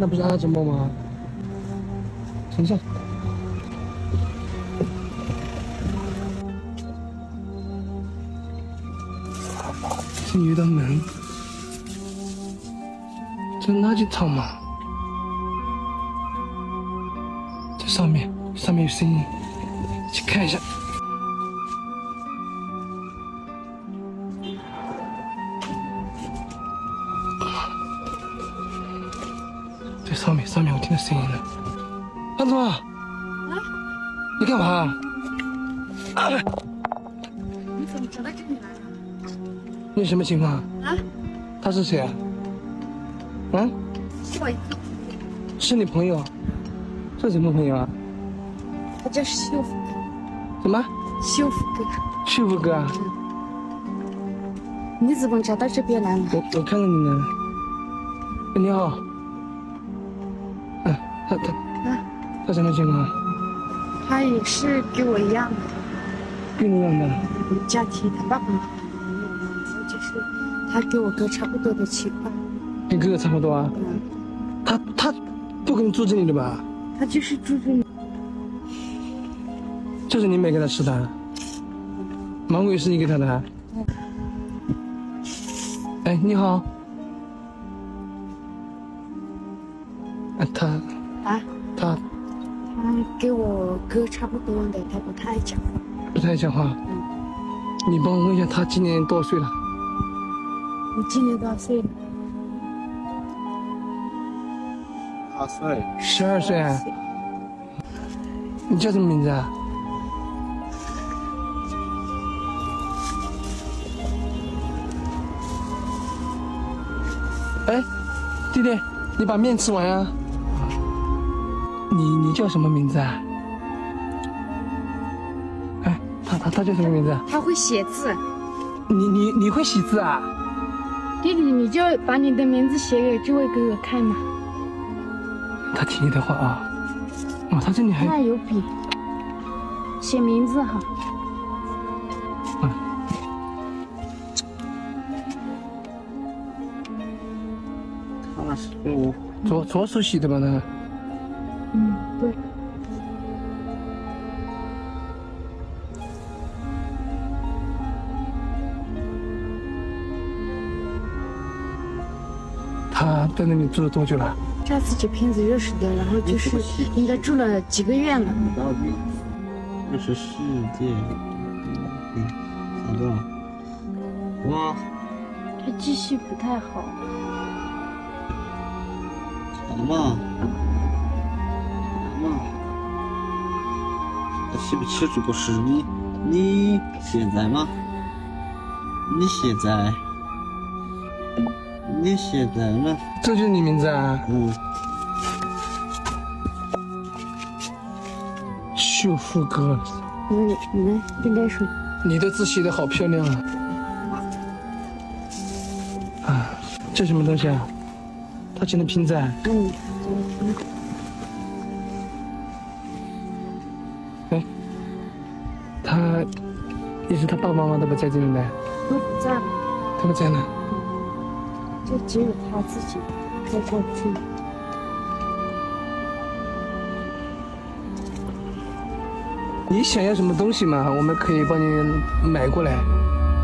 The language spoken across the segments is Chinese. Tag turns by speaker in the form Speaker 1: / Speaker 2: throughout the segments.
Speaker 1: 那不是阿哲梦吗？等一下。这有道门，这垃圾场吗？这上面，上面有声音，去看一下。这上面，上面我听到声音了。安总啊，你干嘛？
Speaker 2: 啊你怎么找到这里来了？
Speaker 1: 你什么情况？
Speaker 2: 啊？
Speaker 1: 他是谁啊？啊？
Speaker 2: 是我
Speaker 1: 是你朋友？这什么朋友啊？
Speaker 2: 他叫秀福
Speaker 1: 什么？
Speaker 2: 修福哥。
Speaker 1: 秀福哥啊？
Speaker 2: 你怎么找到这边来了？
Speaker 1: 我我看到你了。哎你好。嗯，他他
Speaker 2: 啊，
Speaker 1: 他什么情况？
Speaker 2: 他也是跟我一样的，
Speaker 1: 跟你一样的。
Speaker 2: 家庭他爸爸妈妈没有，然后就是他跟我哥差不多的情况。
Speaker 1: 跟哥哥差不多啊。
Speaker 2: 嗯，
Speaker 1: 他他不可能住这里的吧？
Speaker 2: 他就是住这里。
Speaker 1: 这是你买给他吃的？芒果也是你给他的？哎，你好。啊，他
Speaker 2: 啊，
Speaker 1: 他
Speaker 2: 他跟我哥差不多的，他不太爱讲话。
Speaker 1: 不太爱讲话。
Speaker 2: 嗯，
Speaker 1: 你帮我问一下，他今年多少岁了？
Speaker 2: 你今年多少岁了？
Speaker 3: 二岁，
Speaker 1: 十二岁啊。你叫什么名字啊？哎，弟弟，你把面吃完啊。你你叫什么名字啊？哎，他他他叫什么名字啊？
Speaker 2: 他会写字。
Speaker 1: 你你你会写字啊？
Speaker 2: 弟弟，你就把你的名字写给这位哥哥看嘛。
Speaker 1: 他听你的话啊。哦，他这里还
Speaker 2: 那有笔，写名字哈。
Speaker 1: 嗯左左手写的吧？那
Speaker 2: 嗯，对。
Speaker 1: 他在那里住了多久了？
Speaker 2: 上次这片子认识的，然后就是应该住了几个月了。
Speaker 3: 到底这是世界，嗯，好的？哇，
Speaker 2: 他记性不太好。
Speaker 3: 啥嘛？啥嘛？记不清楚个是你，你现在吗？你现在？你现在呢？
Speaker 1: 这就是你名字啊？
Speaker 3: 嗯，
Speaker 1: 秀富哥，
Speaker 2: 你你来应该说，
Speaker 1: 你的字写的好漂亮啊！啊，这什么东西啊？他写的拼字啊？
Speaker 2: 嗯，
Speaker 1: 也是他爸爸妈妈都不在这里呢，
Speaker 2: 都不在了，
Speaker 1: 他不在呢。
Speaker 2: 就只有他自己在过去。
Speaker 1: 你想要什么东西嘛？我们可以帮你买过来。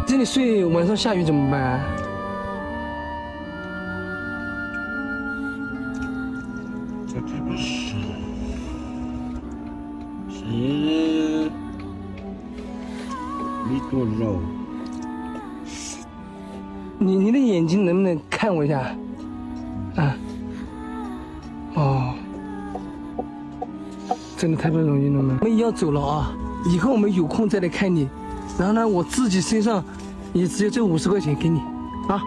Speaker 1: 这里睡，晚上下雨怎么办啊？
Speaker 3: 这这个是是一坨肉，
Speaker 1: 你你的眼睛能不能看我一下？啊？哦，真的太不容易了嘛。我们要走了啊，以后我们有空再来看你。然后呢，我自己身上也只有这五十块钱给你，啊，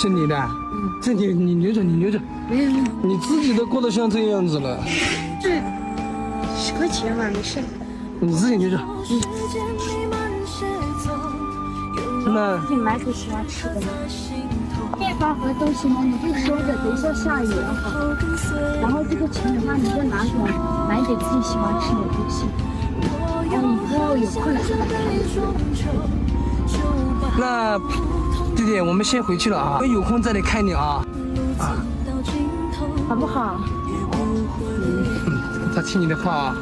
Speaker 2: 这里
Speaker 1: 这你的，这你你留着，你留着，
Speaker 2: 没有没有，
Speaker 1: 你自己都过得像这样子了，
Speaker 2: 这十块钱嘛，没事。
Speaker 1: 你自己留着。那
Speaker 2: 自己买给喜欢吃的。面包和东西呢，你就收着，等一下下雨了哈。然后这个钱的话，你就拿着买点自己喜欢吃的东西。然后以后有空了再来看。
Speaker 1: 那弟弟，我们先回去了啊，我有空再来看你啊。啊，
Speaker 2: 好不好？
Speaker 1: 嗯他听你的话啊。